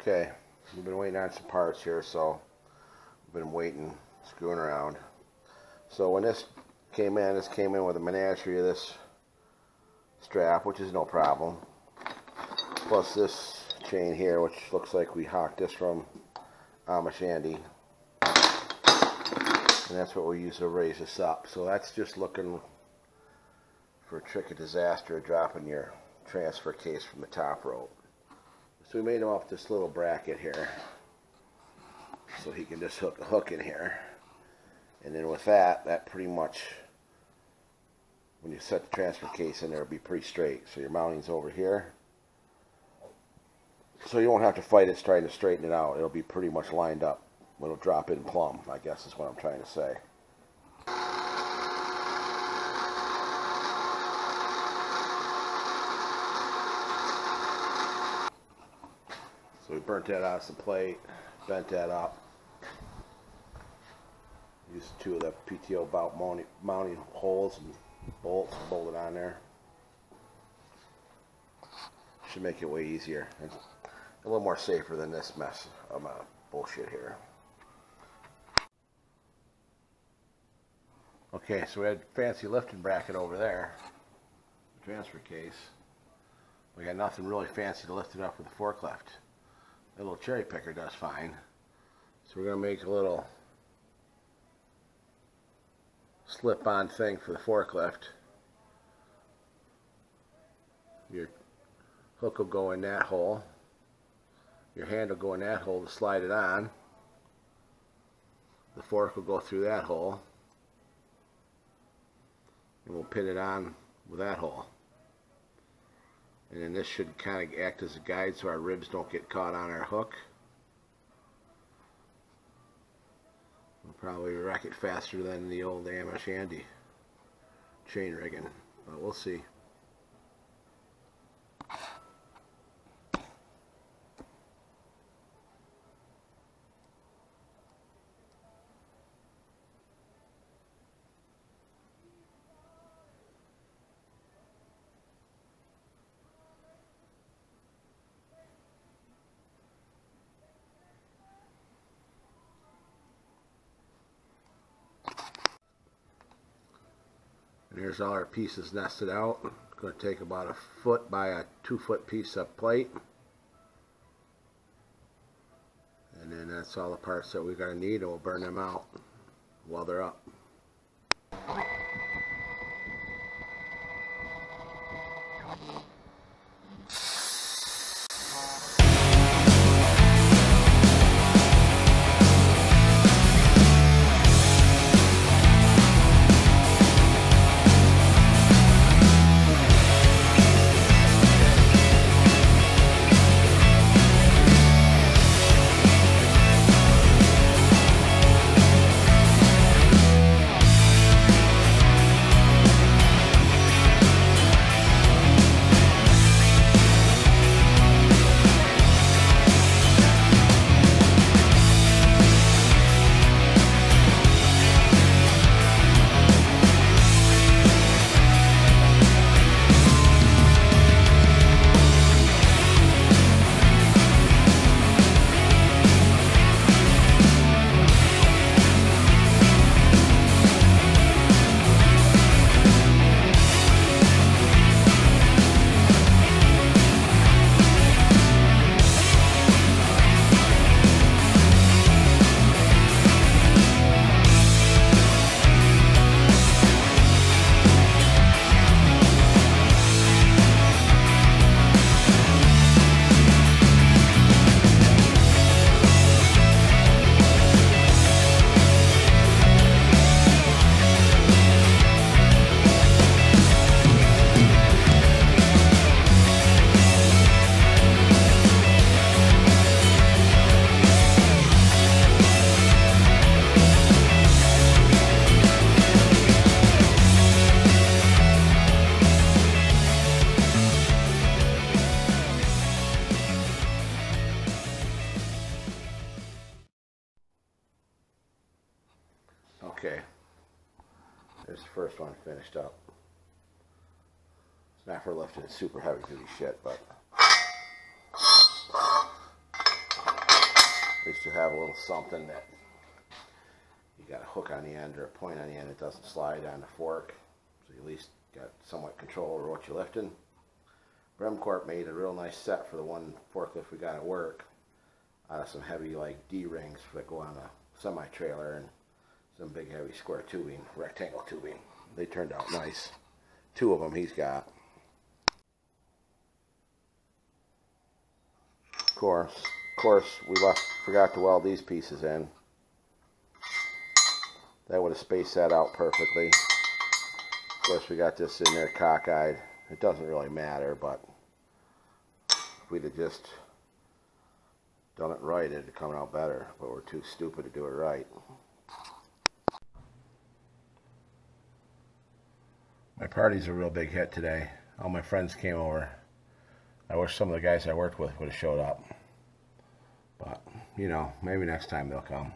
Okay, we've been waiting on some parts here, so we've been waiting, screwing around. So when this came in, this came in with a menagerie of this strap, which is no problem. Plus this chain here, which looks like we hawked this from Amish Andy. And that's what we use to raise this up. So that's just looking for a trick of disaster dropping your transfer case from the top rope. So we made him off this little bracket here. So he can just hook a hook in here. And then with that, that pretty much, when you set the transfer case in there, it'll be pretty straight. So your mounting's over here. So you won't have to fight it trying to straighten it out. It'll be pretty much lined up. It'll drop in plumb, I guess is what I'm trying to say. We burnt that out of some plate, bent that up. Used two of the PTO bout mounting, mounting holes and bolts bolted on there. Should make it way easier and a little more safer than this mess of uh, bullshit here. Okay, so we had fancy lifting bracket over there, transfer case. We got nothing really fancy to lift it up with a forklift. A little cherry picker does fine. So we're going to make a little slip-on thing for the forklift. Your hook will go in that hole. Your hand will go in that hole to slide it on. The fork will go through that hole. And we'll pin it on with that hole. And then this should kind of act as a guide so our ribs don't get caught on our hook. We'll probably wreck it faster than the old Amish Andy chain rigging, but we'll see. And here's all our pieces nested out. Going to take about a foot by a two foot piece of plate. And then that's all the parts that we're going to need we'll burn them out while they're up. Okay. There's the first one finished up. It's not for lifting super heavy duty shit, but at least you have a little something that you got a hook on the end or a point on the end that doesn't slide on the fork. So you at least got somewhat control over what you're lifting. Bremcorp made a real nice set for the one forklift we got at work. Out of some heavy like D-rings that go on a semi-trailer and some big heavy square tubing, rectangle tubing. They turned out nice. Two of them he's got. Of course, of course, we left, forgot to weld these pieces in. That would have spaced that out perfectly. Of course, we got this in there cockeyed. It doesn't really matter, but if we'd have just done it right, it'd have come out better. But we're too stupid to do it right. My party's a real big hit today. All my friends came over. I wish some of the guys I worked with would have showed up. But, you know, maybe next time they'll come.